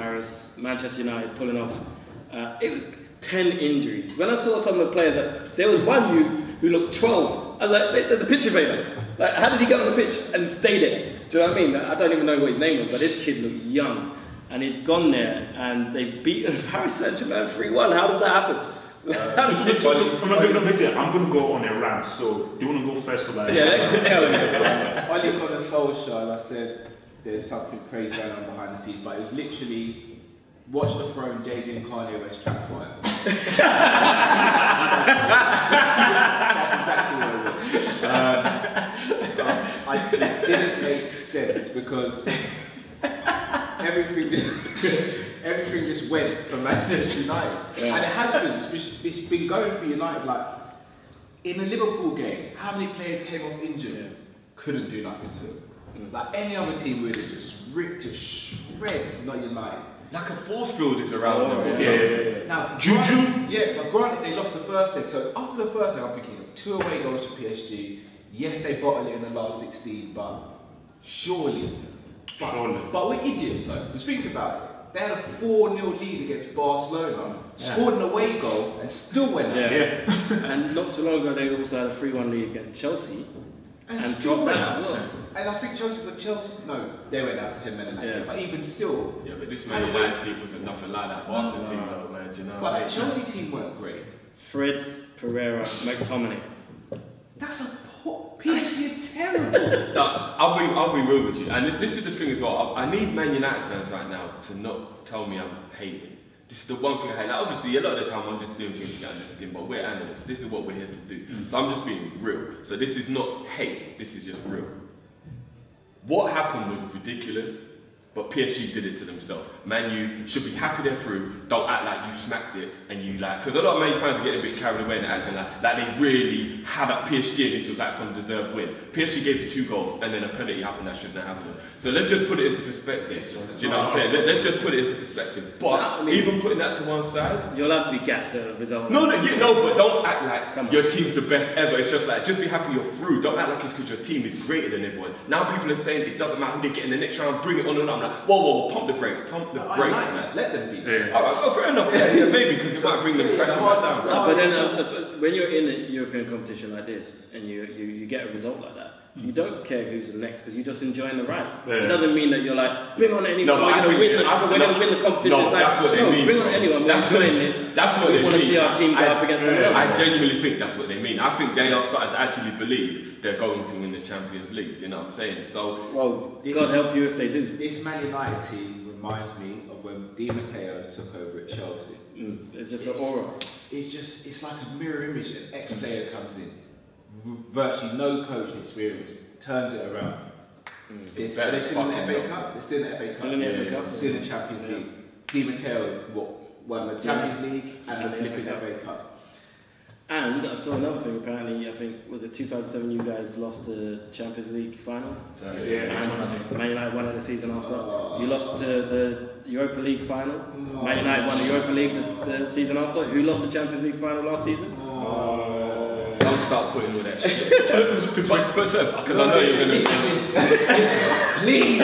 Paris, Manchester United pulling off. Uh, it was 10 injuries. When I saw some of the players, that there was one you who looked 12. I was like, there's a picture of him. Like, how did he get on the pitch and stay there? Do you know what I mean? I don't even know what his name was, but this kid looked young. And he'd gone there and they've beaten Paris Saint Germain 3 1. How does that happen? How does So, so, I'm, not gonna, listen, I'm gonna go on a rant, so do you wanna go first or like? Yeah, tell him. I look on the social and I said there's something crazy going on behind the scenes, but it was literally watch the throne, Jay Z and Kanye West track five. That's exactly what it was. Um, I, it didn't make sense because everything just, everything just went for Manchester United, and it has been. It's, been- it's been going for United like in the Liverpool game. How many players came off injured? Couldn't do nothing to them. Mm. Like any other team would have just ripped to shreds, not United. Like a force field is around Oh, them. Yeah, yeah, yeah, yeah. Now, Juju? granted- Yeah, but granted they lost the first leg. So after the first leg, I'm thinking two away goals to PSG. Yes, they bottled it in the last 16, but surely. But, Surely. but we're idiots though. Because think about it. They had a 4 0 lead against Barcelona, scored an away goal, and still went out. Yeah. Yeah. and not too long ago, they also had a 3 1 lead against Chelsea. And, And still went out out. well. And I think Chelsea, but Chelsea, no, they went out to 10 men in that Yeah. game. But even still, Yeah, but this Man United team was nothing like that Barca No. team though, man. Do you know but what I the mean? Chelsea team weren't great. Fred, Pereira, McTominay. That's a poor, PSG are terrible. No, I'll be I'll be real with you, and this is the thing as well. I, I need Man United fans right now to not tell me I'm hating. This is the one thing I hate. Like, obviously, a lot of the time I'm just doing things to get under the skin, but we're analysts. This is what we're here to do. Mm. So I'm just being real. So this is not hate. This is just real. What happened was ridiculous, but PSG did it to themselves. Man, you should be happy they're through. Don't act like you smacked it and you like, because a lot of Man U fans are getting a bit carried away and acting like, like they really had up PSG and this was like some deserved win. PSG gave you two goals and then a penalty happened that shouldn't have happened. So let's just put it into perspective. Do you know what I'm saying? Let, us just put it into perspective. But I mean- even putting that to one side, You're allowed to be gassed at a result. no, no, you, no, but don't act like your team's the best ever. It's just like, just be happy you're through. Don't act like it's because your team is greater than everyone. Now people are saying it doesn't matter who they get in the next round, bring it on and on. I'm like, whoa, whoa, whoa, pump the brakes, pump the I brakes, like man. Let them be. Yeah. All right, well, fair enough. Yeah, yeah, maybe because it might bring the Yeah, pressure the back down. No, but then uh, when you're in a European competition like this and you, you, you get a result like that, you don't care who's the next because you're just enjoying the ride. Yeah. It doesn't mean that you're like, bring on anyone, No, we're I going to think- win, the, we're no, gonna win the competition. no, It's like, that's what they no, mean, bring on bro. anyone, we're That's what- enjoying this. That's what we they want to see our team go I- up against someone I genuinely think that's what they mean. I think they are starting to actually believe they're going to win the Champions League. You know what I'm saying? So Well, This- God help you if they do. This Man United team reminds me of when Di Matteo took over at Chelsea. Mm, it's just an aura. It's just, it's like a mirror image. An ex-player comes in, v- virtually no coaching experience, turns it around. They're, It they're still in the FA. Cup. They're still in the FA Cup. Still in the FA Cup. Still in the Champions League. Di Matteo what, won the Champions League and, And the the flipping FA Cup. FA Cup. And I saw another thing. Apparently, I think was it 2007. You guys lost the Champions League final. Yeah, it's one of And Man United won it the season after. Oh. You lost to the Europa League final. Man United won the Europa League the, the season after. Who lost the Champions League final last season? Start putting all that shit. Because But, but sir, because I know you're going to. Please,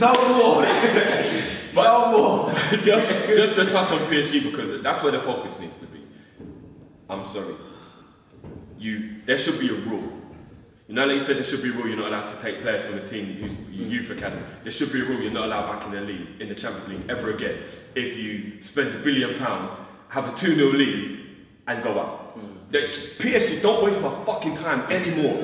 no more. no more. just, just to touch on PSG because that's where the focus needs to be. I'm sorry. You, there should be a rule. You know, like you said, there should be a rule. You're not allowed to take players from a team who's mm. youth academy. There should be a rule. You're not allowed back in the league, in the Champions League, ever again. If you spend a billion pound, have a two 0 lead, and go out. The- PSG, don't waste my fucking time anymore.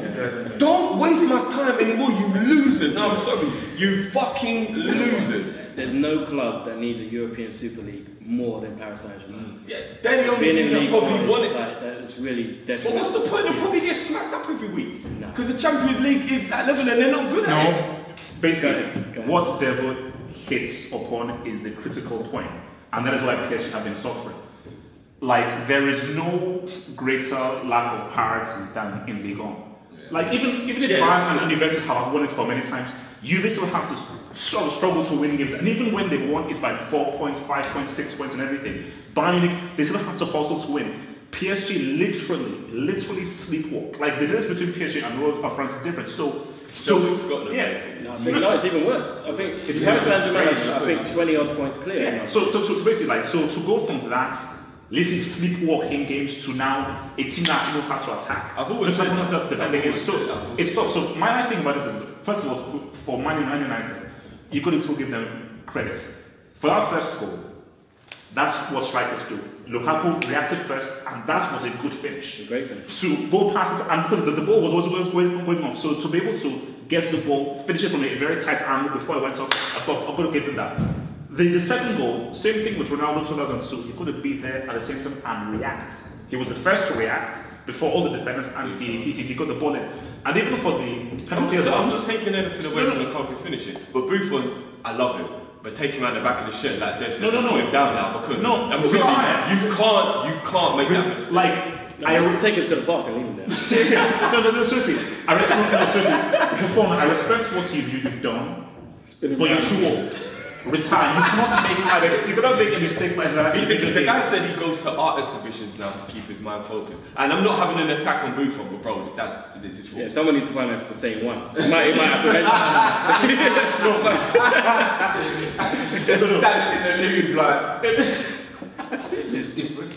Don't waste my time anymore, you losers. No, I'm sorry, you fucking losers. There's no club that needs a European Super League more than Paris Saint-Germain. Mm. Yeah, they're the only Being team in that League probably One won it. like, that is really But what's the point? They'll probably get smacked up every week. No. Because the Champions League is that level and they're not good at it. No, basically, Go ahead, go ahead. what Devil hits upon is the critical point. point, and that is why PSG have been suffering. Like there is no greater lack of parity than in Ligue 1. Like even even if Yeah, Bayern and Juventus have won it for many times, Juve still have to sort of struggle to win games, and even when they've won, it's by four points, five points, six points, and everything. Bayern Munich, they still have to hustle to win. PSG literally, literally sleepwalk. Like the difference between PSG and World of uh, France is different. So Still with Scotland, yeah. No, I think no, it's even worse. I think It's it's Paris worse. Saint Germain. I think twenty odd points clear. Yeah. now. So, so, so, so basically, like, so to go from that, literally sleepwalking games to now a team that knows how to attack. I've always knows how to defend against. So it's tough. So my thing about this is, first of all, for Man United, you couldn't still give them credit for that first goal. That's what strikers do. Lukaku reacted first, and that was a good finish. Great finish. To past it, and because the, the ball was always, always going, going off, so to be able to get the ball, finish it from a very tight angle before it went off, I've got, I've got to give them that. The, the second goal, same thing with Ronaldo 2002. He could have been there at the same time and react. He was the first to react before all the defenders, and he, he, he got the ball in. And even for the I'm penalty as not, I'm not taking anything away from the Lukaku's finishing, but Buffon, I love him. But take him out the back of the shed like this, No, no, no. put him down now because No, and no, City, no. you can't, you can't make that mistake. Like, I I, would take him to the park and leave him there. no, no, no, seriously. I respect, no, seriously. Buffon, I respect what you've, you've done, Spin him but you're too old. Retire. You cannot make a mistake. You cannot make a mistake like that. He- the, the guy said he goes to art exhibitions now to keep his mind focused. And I'm not having an attack on Buffon, but bro, that this is Yeah, someone needs to find out if it's the same one. He might, he might have to mention it. Just standing in the loop like. I've seen this. It's different.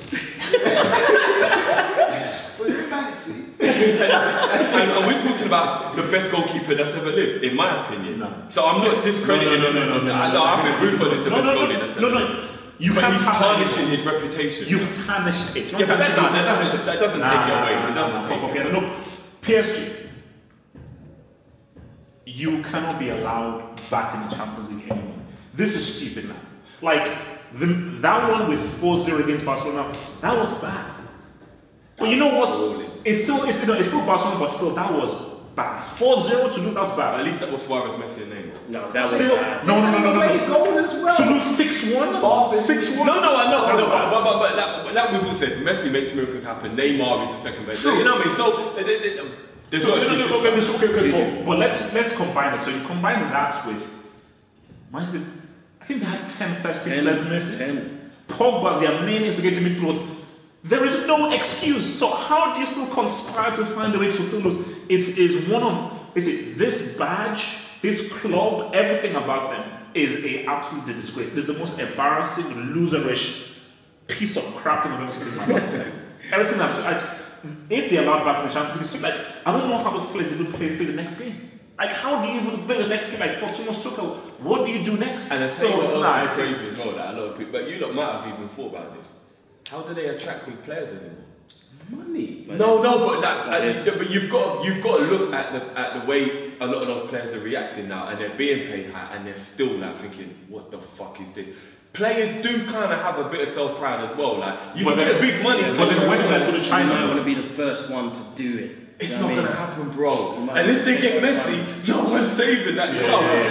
Was it fancy? and, and we're talking about the best goalkeeper that's ever lived, in my opinion. No. So I'm not discrediting No, no, no, him. no, no, no, I, no, no, I no, think Buffon is the no, best no, goalie no, that's no, ever no. lived. You but he's tarnishing his reputation. You've tarnished it. Yeah, but that, that, that doesn't, that doesn't take it away. It doesn't nah, take it forget it. Look, PSG. You cannot be allowed back in the Champions League anymore. This is stupid now. Like the, that one with 4-0 against Barcelona, that was bad. But you know what? It's still it's, you know, it's still Barcelona, but still that was bad. 4-0 to lose, that's bad. At least that was Suarez, Messi, and Neymar. No, that was Still, bad. no, no, no, no, no, no. a goal as well. To lose 6-1? Barca- 6-1? No, no, I know, I know, but, but, but, but that, but that we've all said, Messi makes miracles happen. Neymar is the second best. True. You know what I mean? So they, they, they, there's So, no no, no, excuses. no, okay, this- okay, okay, GG. but, but let's let's combine it. So you combine that with Manchester. I think they had 10 first team players missing. Ten. Pogba, their main instigating midfielders. There is no excuse. So how do you still conspire to find a way to still lose? It is one of is it this badge, this club, everything about them is a absolute disgrace. This is the most embarrassing, loserish piece of crap thing I've ever seen in my life. everything I've seen. If they're allowed back in the Champions League, it's like I don't know how those players even play, play the next game. Like how do you even play the next game? Like for Thomas Tuchel, what do you do next? And I tell you what it's else not- is it's- crazy as well that a lot of people, but you lot might have even thought about this. How do they attract big players anymore? Money. No, no, but that, Like at least- but you've got you've got to look at the at the way a lot of those players are reacting now, and they're being paid high, and they're still like thinking, "What the fuck is this?" Players do kind of have a bit of self pride as well. Like you But can then- get big money, but so then you're when like, that's gonna You China, might though. want to be the first one to do it. It's You not know what I mean? gonna happen, bro. You might- Unless they get Messi, no one's saving that Yeah, club. yeah, yeah.